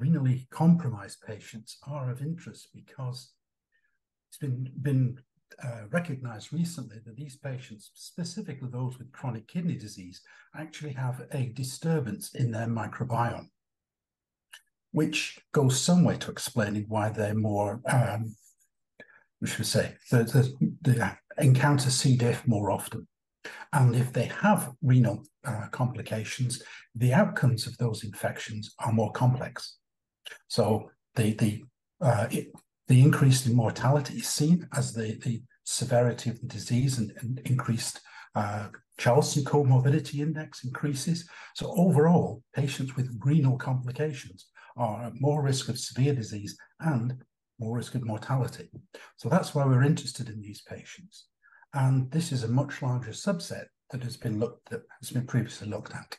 renally compromised patients are of interest because it's been been uh, recognized recently that these patients, specifically those with chronic kidney disease, actually have a disturbance in their microbiome, which goes some way to explaining why they're more, um, we should say, the, the, the encounter C. diff more often. And if they have renal uh, complications, the outcomes of those infections are more complex. So the the uh, it, the increase in mortality is seen as the, the severity of the disease and, and increased uh, Charlson comorbidity index increases. So overall, patients with renal complications are at more risk of severe disease and more risk of mortality. So that's why we're interested in these patients. And this is a much larger subset that has been looked that has been previously looked at.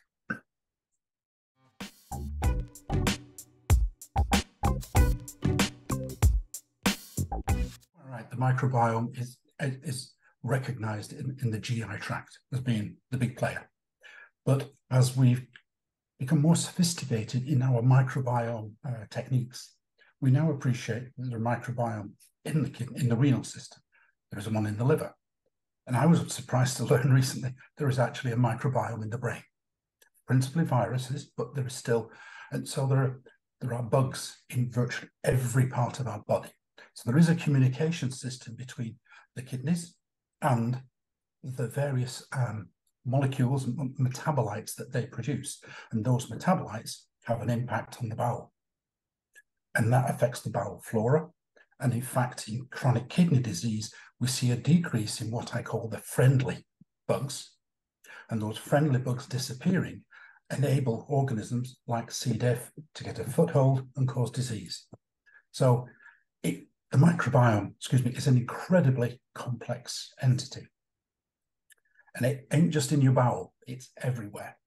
Right, the microbiome is is recognized in, in the GI tract as being the big player. But as we've become more sophisticated in our microbiome uh, techniques, we now appreciate there's a microbiome in the kidney, in the renal system. There is one in the liver. And I was surprised to learn recently there is actually a microbiome in the brain, principally viruses, but there is still, and so there are, there are bugs in virtually every part of our body. So there is a communication system between the kidneys and the various um, molecules and metabolites that they produce. And those metabolites have an impact on the bowel. And that affects the bowel flora. And in fact, in chronic kidney disease, we see a decrease in what I call the friendly bugs. And those friendly bugs disappearing enable organisms like C. diff to get a foothold and cause disease. So the microbiome, excuse me, is an incredibly complex entity. And it ain't just in your bowel, it's everywhere.